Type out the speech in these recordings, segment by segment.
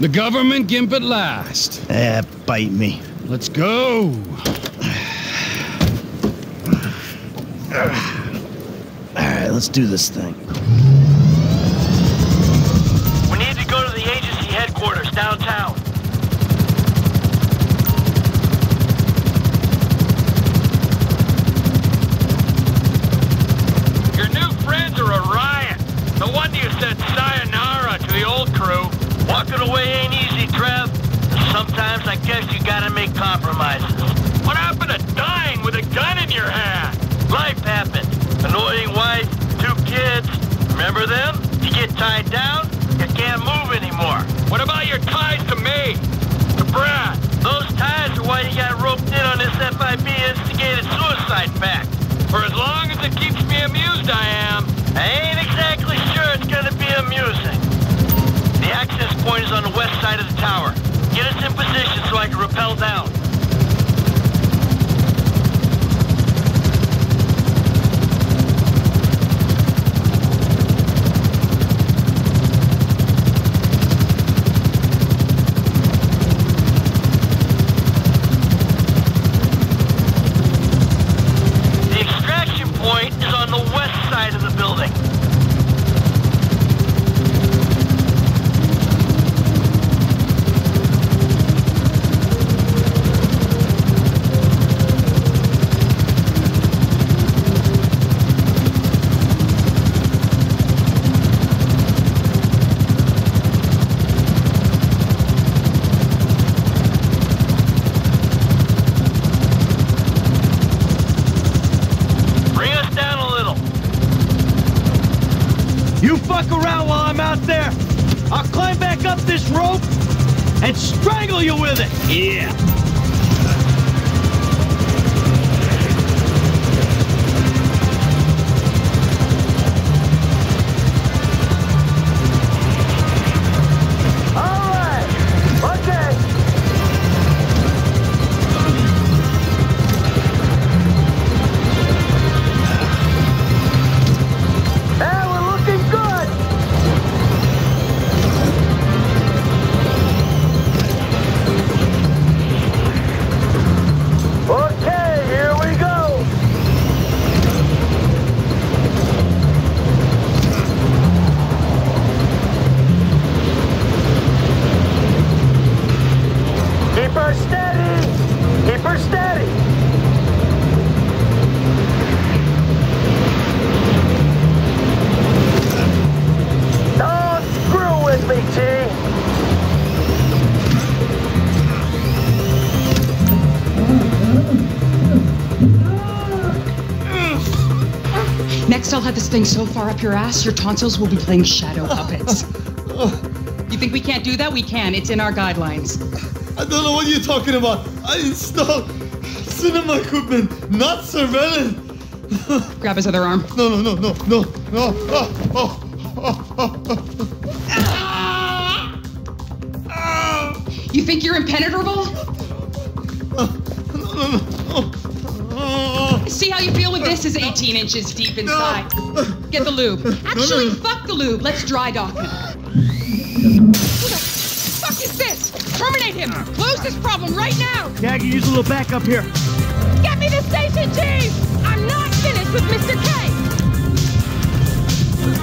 The government gimp at last. Eh, bite me. Let's go. Alright, let's do this thing. We need to go to the agency headquarters downtown. Your new friends are a riot. No wonder you said sayonara to the old crew. Walking away ain't easy, Trev. Sometimes I guess you gotta make compromises. What happened to dying with a gun in your hand? Life happened. Annoying wife, two kids. Remember them? You get tied down, you can't move anymore. What about your ties to me? To Brad? Those ties are why you got roped in on this FIB instigated suicide pact. For as long as it keeps me amused, I am. I ain't exactly sure it's gonna be amusing. The access point is on the west side of the tower. Position so I can rappel down. Fuck around while I'm out there. I'll climb back up this rope and strangle you with it. Yeah. Her steady. Keep her steady. Don't screw with me, T. Next, I'll have this thing so far up your ass, your tonsils will be playing shadow puppets. you think we can't do that? We can. It's in our guidelines. I don't know what you're talking about. I installed cinema equipment, not surveillance. Grab his other arm. No, no, no, no, no, no. Oh, oh, oh, oh, oh. You think you're impenetrable? See how you feel with this is 18 inches deep inside. Get the lube. Actually, fuck the lube. Let's dry dock him. Terminate him. Close this problem right now. Yeah, I can use a little backup here. Get me the station chief. I'm not finished with Mr. K.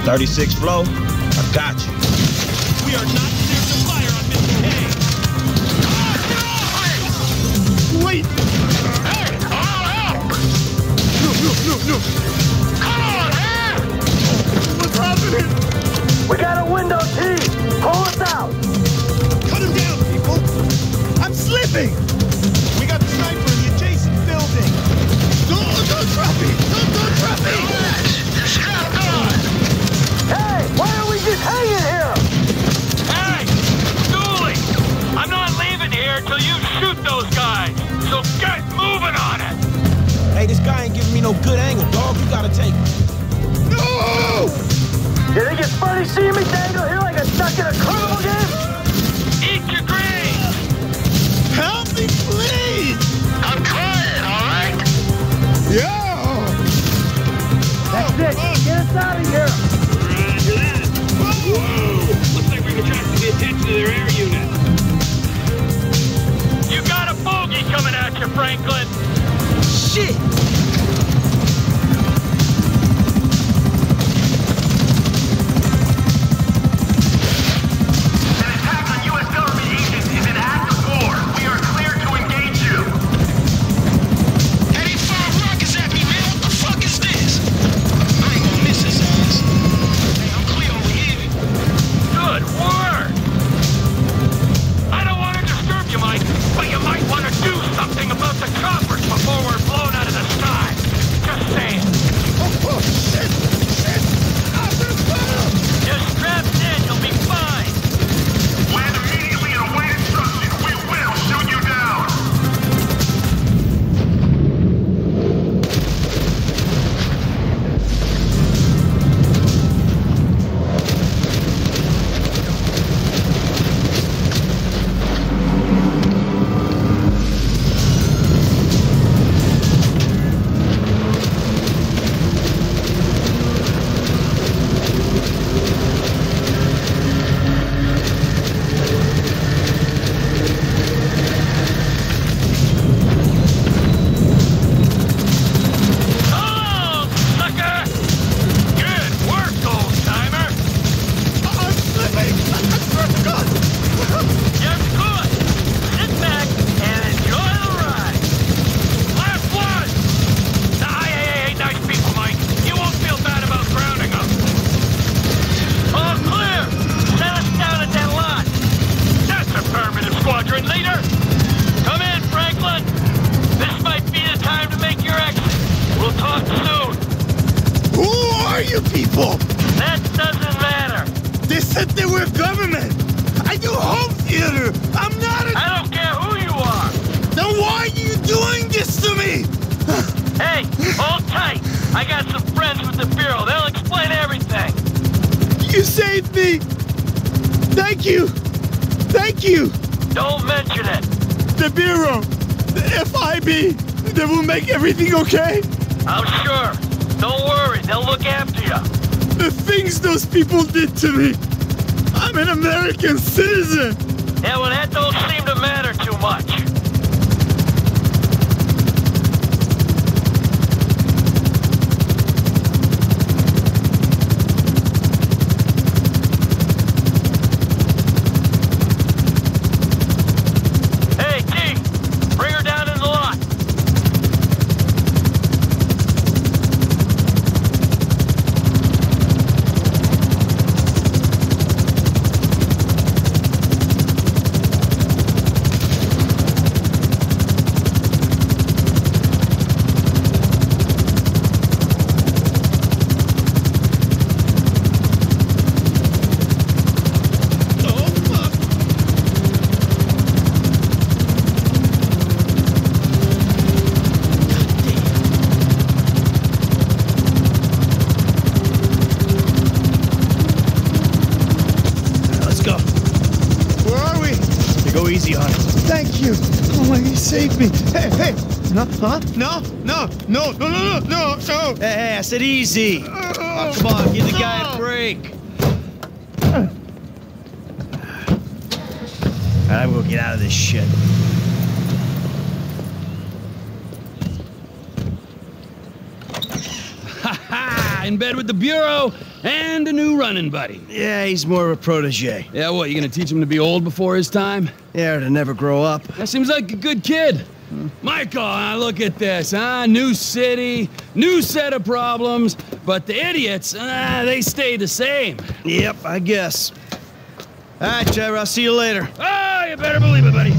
36 flow. I got you. We are not clear to fire on Mr. K. Wait! Hey, all out! No, no, no, no! Come on, man! What's happening? We got a window, T. Pull us out. be no good angle, dog. You gotta take it. No! You think it's funny seeing me dangle here like a duck in a carnival game? Eat your greens! Help me, please! I'm trying, all right? Yeah! That's it. Oh. oh. Get us out of here. Whoa. Looks like we've attracted the attention of their air unit. You got a bogey coming at you, Franklin. Shit! People? That doesn't matter. They said they were government. I do home theater. I'm not a. I don't care who you are. Then why are you doing this to me? Hey, hold tight. I got some friends with the Bureau. They'll explain everything. You saved me. Thank you. Thank you. Don't mention it. The Bureau, the FIB, they will make everything okay. I'm sure. Don't worry. They'll look after you. The things those people did to me. I'm an American citizen. Yeah, well, that don't seem to matter too much. Hey, T, bring her down in the lot. Oh, fuck. Let's go. Where are we? You go easy on it. Thank you. Oh my, you saved me. Hey, hey. No, huh? No, no, no, no, no, no, no, no. Hey, hey, I said easy. Oh, come on, give the guy a break. Right, we'll get out of this shit. Ha ha! In bed with the Bureau and a new running buddy. Yeah, he's more of a protege. Yeah, what, you gonna teach him to be old before his time? Yeah, to never grow up. That seems like a good kid. Michael, uh, look at this, huh? New city, new set of problems, but the idiots, uh, they stay the same. Yep, I guess. All right, Trevor, I'll see you later. Oh, you better believe it, buddy.